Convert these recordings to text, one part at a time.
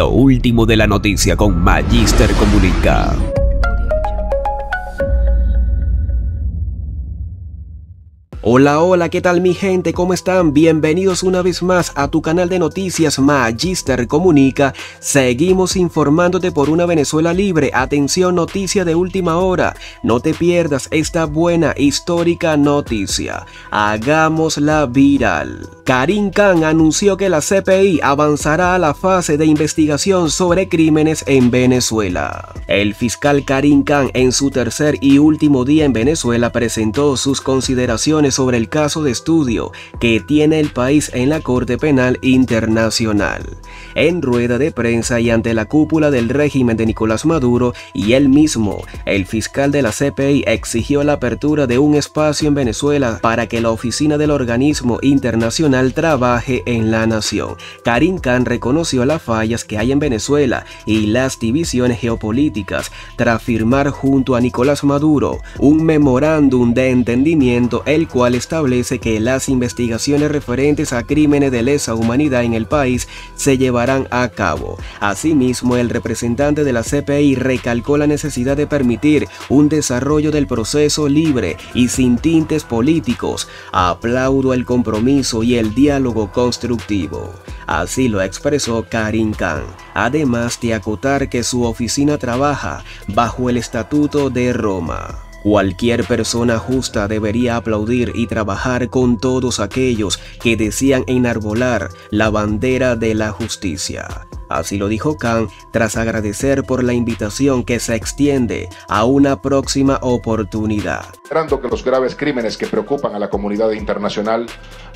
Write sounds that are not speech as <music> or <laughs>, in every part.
Lo último de la noticia con Magister Comunica. Hola, hola, ¿qué tal mi gente? ¿Cómo están? Bienvenidos una vez más a tu canal de noticias Magister Comunica. Seguimos informándote por una Venezuela libre. Atención, noticia de última hora. No te pierdas esta buena, histórica noticia. Hagámosla viral. Karim Khan anunció que la CPI avanzará a la fase de investigación sobre crímenes en Venezuela. El fiscal Karim Khan en su tercer y último día en Venezuela presentó sus consideraciones sobre el caso de estudio que tiene el país en la Corte Penal Internacional. En rueda de prensa y ante la cúpula del régimen de Nicolás Maduro y él mismo, el fiscal de la CPI exigió la apertura de un espacio en Venezuela para que la oficina del organismo internacional trabaje en la nación. Karim Khan reconoció las fallas que hay en Venezuela y las divisiones geopolíticas tras firmar junto a Nicolás Maduro un memorándum de entendimiento el cual establece que las investigaciones referentes a crímenes de lesa humanidad en el país se llevarán a cabo. Asimismo, el representante de la CPI recalcó la necesidad de permitir un desarrollo del proceso libre y sin tintes políticos. Aplaudo el compromiso y el diálogo constructivo. Así lo expresó Karim Khan, además de acotar que su oficina trabaja bajo el Estatuto de Roma. Cualquier persona justa debería aplaudir y trabajar con todos aquellos que desean enarbolar la bandera de la justicia. Así lo dijo Khan tras agradecer por la invitación que se extiende a una próxima oportunidad. Esperando que los graves crímenes que preocupan a la comunidad internacional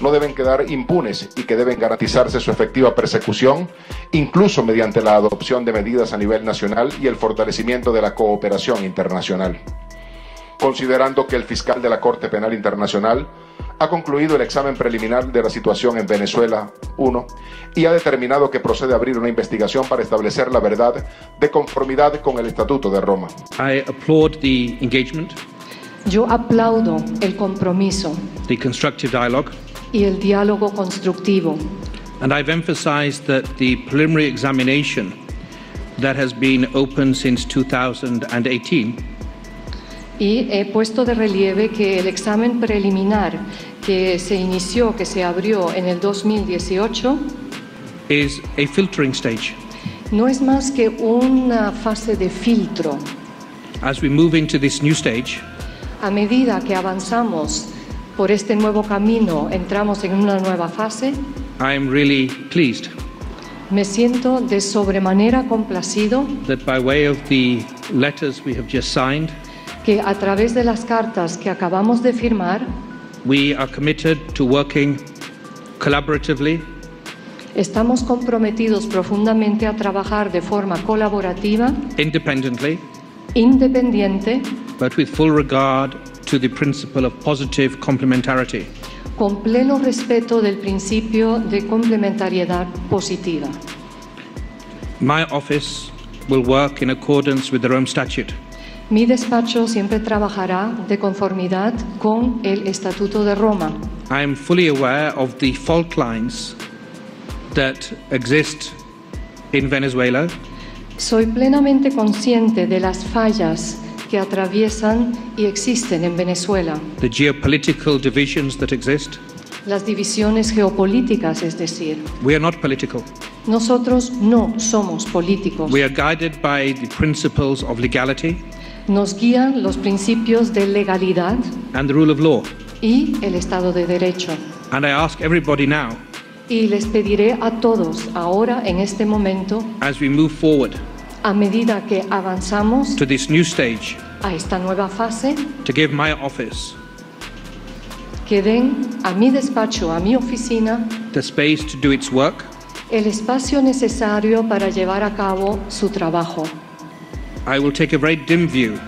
no deben quedar impunes y que deben garantizarse su efectiva persecución, incluso mediante la adopción de medidas a nivel nacional y el fortalecimiento de la cooperación internacional considerando que el fiscal de la Corte Penal Internacional ha concluido el examen preliminar de la situación en Venezuela 1 y ha determinado que procede a abrir una investigación para establecer la verdad de conformidad con el Estatuto de Roma. I applaud the engagement, Yo aplaudo el compromiso the constructive dialogue, y el diálogo constructivo. and I've emphasized that the preliminary examination that has been open since 2018 Y he puesto de relieve que el examen preliminar que se inició, que se abrió en el 2018, is a filtering stage. no es más que una fase de filtro. As we move into this new stage, A medida que avanzamos por este nuevo camino, entramos en una nueva fase, I am really pleased me siento de sobremanera complacido that by way of the letters we have just signed, que a través de las cartas que acabamos de firmar, we are committed to working collaboratively estamos comprometidos profundamente a trabajar de forma colaborativa, independently, independiente, but with full regard to the principle of positive complementarity. con pleno respeto del principio de complementariedad positiva. My office will work in accordance with the Rome Statute. Mi despacho siempre trabajará de conformidad con el Estatuto de Roma. I am fully aware of the fault lines that exist in Venezuela Soy plenamente consciente de las fallas que atraviesan y existen en Venezuela, the geopolitical divisions that exist. las divisiones geopolíticas, es decir, We are not political. nosotros no somos políticos. We are guided by the principles of legality Nos guían los principios de legalidad and the rule of law. y el Estado de Derecho. And I ask everybody now, Y les pediré a todos ahora, en este momento, as we move forward a medida que avanzamos to this new stage, a esta nueva fase, to give my office que den a mi despacho, a mi oficina, the space to do its work. el espacio necesario para llevar a cabo su trabajo. I will take a very dim view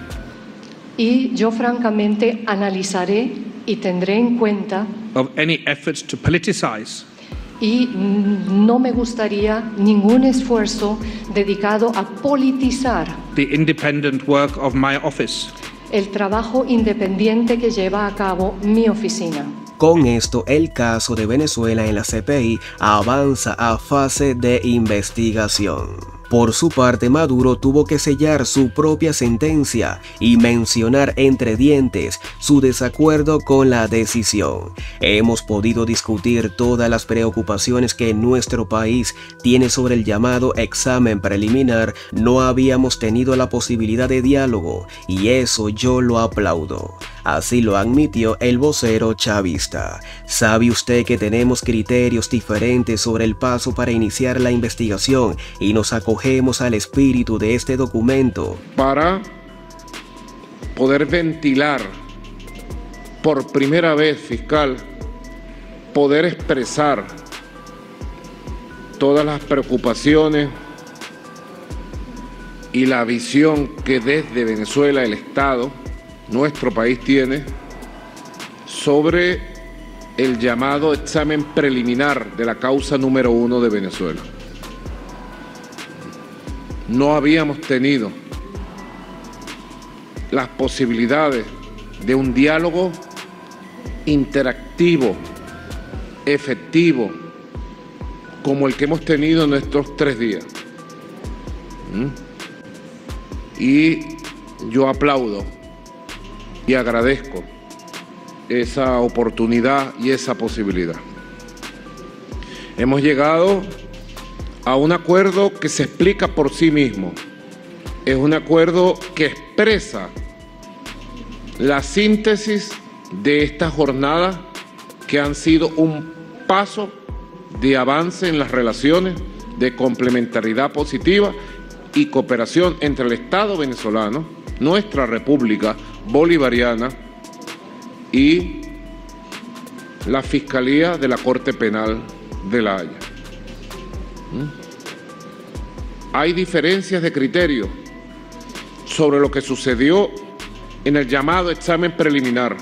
Y yo francamente analizaré y tendré en cuenta of any efforts to politicize y no me gustaría ningún esfuerzo dedicado a politizar the independent work of my office. el trabajo independiente que lleva a cabo mi oficina. Con esto, el caso de Venezuela en la CPI avanza a fase de investigación. Por su parte, Maduro tuvo que sellar su propia sentencia y mencionar entre dientes su desacuerdo con la decisión. Hemos podido discutir todas las preocupaciones que nuestro país tiene sobre el llamado examen preliminar. No habíamos tenido la posibilidad de diálogo y eso yo lo aplaudo. Así lo admitió el vocero chavista. ¿Sabe usted que tenemos criterios diferentes sobre el paso para iniciar la investigación y nos acogemos al espíritu de este documento? Para poder ventilar por primera vez, fiscal, poder expresar todas las preocupaciones y la visión que desde Venezuela el Estado nuestro país tiene sobre el llamado examen preliminar de la causa número uno de Venezuela. No habíamos tenido las posibilidades de un diálogo interactivo, efectivo, como el que hemos tenido en estos tres días. ¿Mm? Y yo aplaudo y agradezco esa oportunidad y esa posibilidad. Hemos llegado a un acuerdo que se explica por sí mismo. Es un acuerdo que expresa la síntesis de esta jornada que han sido un paso de avance en las relaciones de complementariedad positiva y cooperación entre el Estado venezolano, nuestra República, bolivariana y la Fiscalía de la Corte Penal de La Haya. ¿Mm? Hay diferencias de criterio sobre lo que sucedió en el llamado examen preliminar.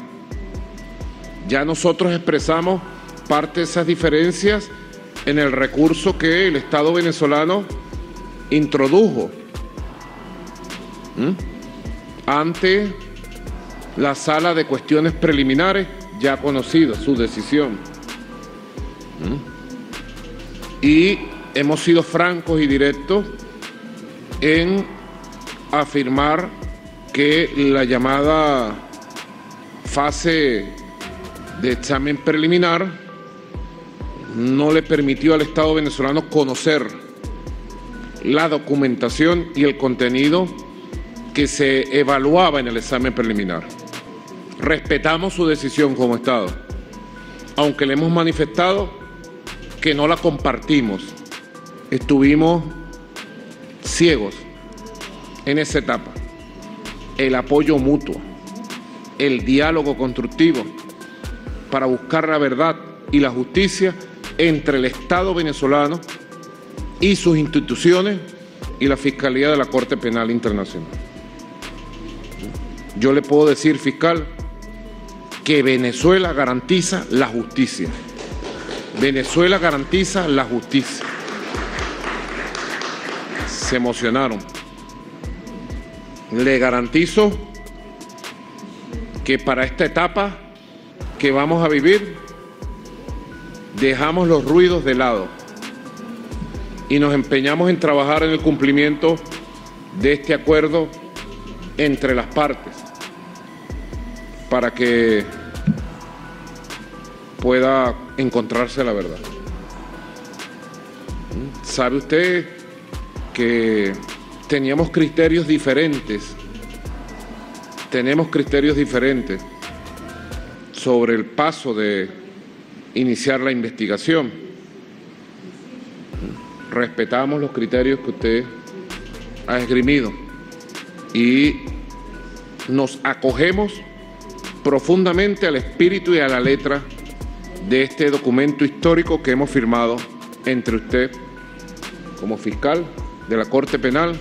Ya nosotros expresamos parte de esas diferencias en el recurso que el Estado venezolano introdujo ¿Mm? Ante la sala de cuestiones preliminares ya ha conocido su decisión. ¿Mm? Y hemos sido francos y directos en afirmar que la llamada fase de examen preliminar no le permitió al Estado venezolano conocer la documentación y el contenido que se evaluaba en el examen preliminar. Respetamos su decisión como Estado, aunque le hemos manifestado que no la compartimos. Estuvimos ciegos en esa etapa. El apoyo mutuo, el diálogo constructivo para buscar la verdad y la justicia entre el Estado venezolano y sus instituciones y la Fiscalía de la Corte Penal Internacional. Yo le puedo decir, fiscal, que Venezuela garantiza la justicia. Venezuela garantiza la justicia. Se emocionaron. Le garantizo que para esta etapa que vamos a vivir, dejamos los ruidos de lado y nos empeñamos en trabajar en el cumplimiento de este acuerdo entre las partes para que pueda encontrarse la verdad. ¿Sabe usted que teníamos criterios diferentes? Tenemos criterios diferentes sobre el paso de iniciar la investigación. Respetamos los criterios que usted ha esgrimido y nos acogemos profundamente al espíritu y a la letra de este documento histórico que hemos firmado entre usted como fiscal de la Corte Penal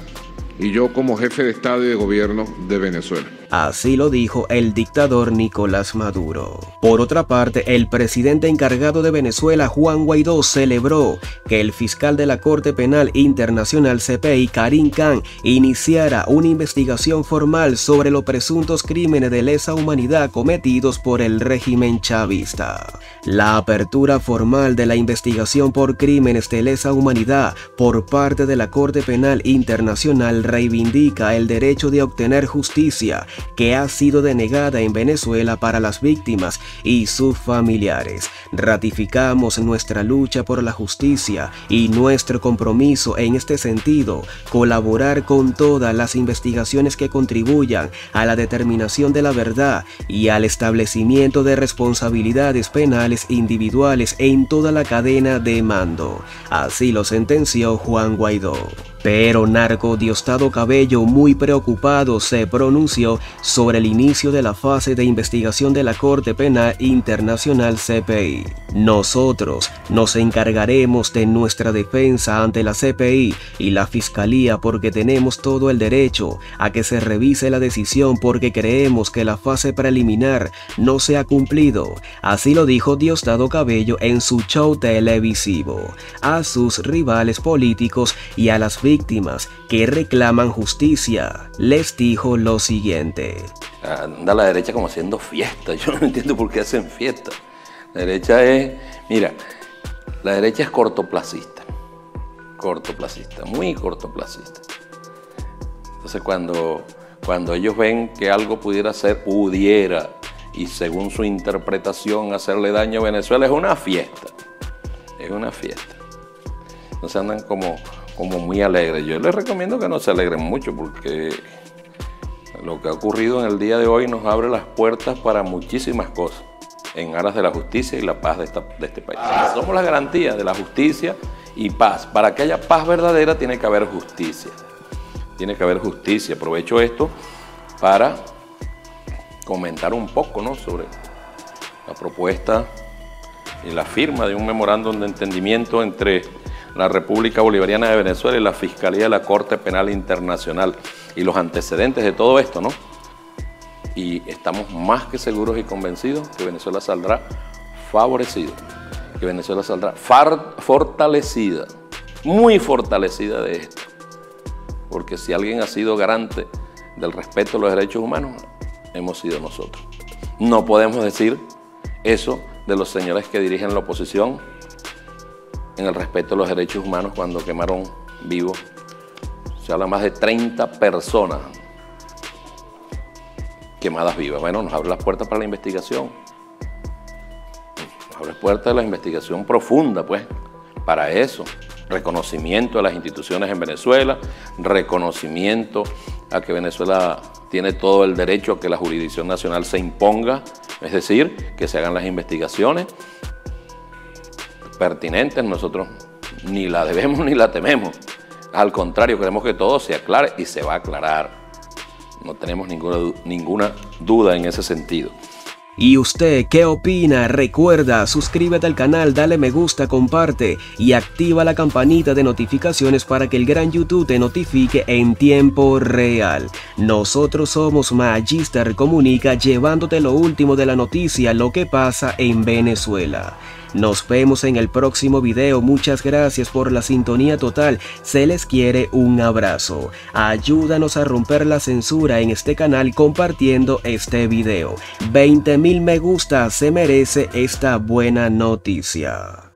y yo como jefe de Estado y de Gobierno de Venezuela. Así lo dijo el dictador Nicolás Maduro. Por otra parte, el presidente encargado de Venezuela, Juan Guaidó, celebró que el fiscal de la Corte Penal Internacional CPI, Karim Khan, iniciara una investigación formal sobre los presuntos crímenes de lesa humanidad cometidos por el régimen chavista. La apertura formal de la investigación por crímenes de lesa humanidad por parte de la Corte Penal Internacional reivindica el derecho de obtener justicia que ha sido denegada en Venezuela para las víctimas y sus familiares. Ratificamos nuestra lucha por la justicia y nuestro compromiso en este sentido, colaborar con todas las investigaciones que contribuyan a la determinación de la verdad y al establecimiento de responsabilidades penales individuales en toda la cadena de mando. Así lo sentenció Juan Guaidó. Pero Narco Diosdado Cabello, muy preocupado, se pronunció sobre el inicio de la fase de investigación de la Corte Penal Internacional CPI. Nosotros nos encargaremos de nuestra defensa ante la CPI y la Fiscalía porque tenemos todo el derecho a que se revise la decisión porque creemos que la fase preliminar no se ha cumplido. Así lo dijo Diosdado Cabello en su show televisivo a sus rivales políticos y a las víctimas que reclaman justicia. Les dijo lo siguiente. Anda la derecha como haciendo fiesta. <laughs> Yo no entiendo por qué hacen fiesta. La derecha es, mira, la derecha es cortoplacista. Cortoplacista, muy cortoplacista. Entonces cuando, cuando ellos ven que algo pudiera ser, pudiera, y según su interpretación hacerle daño a Venezuela, es una fiesta. Es una fiesta. Entonces andan como, como muy alegres. Yo les recomiendo que no se alegren mucho porque lo que ha ocurrido en el día de hoy nos abre las puertas para muchísimas cosas en aras de la justicia y la paz de, de este país. Somos la garantía de la justicia y paz. Para que haya paz verdadera tiene que haber justicia. Tiene que haber justicia. Aprovecho esto para comentar un poco ¿no? sobre la propuesta y la firma de un memorándum de entendimiento entre la República Bolivariana de Venezuela y la Fiscalía de la Corte Penal Internacional y los antecedentes de todo esto, ¿no? Y estamos más que seguros y convencidos que Venezuela saldrá favorecida, que Venezuela saldrá fortalecida, muy fortalecida de esto. Porque si alguien ha sido garante del respeto a los derechos humanos, hemos sido nosotros. No podemos decir eso de los señores que dirigen la oposición en el respeto a los derechos humanos cuando quemaron vivos. Se habla más de 30 personas quemadas vivas. Bueno, nos abre las puertas para la investigación. Nos abre puertas de la investigación profunda, pues, para eso. Reconocimiento a las instituciones en Venezuela, reconocimiento a que Venezuela tiene todo el derecho a que la jurisdicción nacional se imponga, es decir, que se hagan las investigaciones pertinentes, nosotros ni la debemos ni la tememos. Al contrario, queremos que todo se aclare y se va a aclarar. No tenemos ninguna, ninguna duda en ese sentido. ¿Y usted qué opina? Recuerda, suscríbete al canal, dale me gusta, comparte y activa la campanita de notificaciones para que el gran YouTube te notifique en tiempo real. Nosotros somos Magister Comunica llevándote lo último de la noticia, lo que pasa en Venezuela. Nos vemos en el próximo video. Muchas gracias por la sintonía total. Se les quiere un abrazo. Ayúdanos a romper la censura en este canal compartiendo este video. 20 mil me gusta se merece esta buena noticia.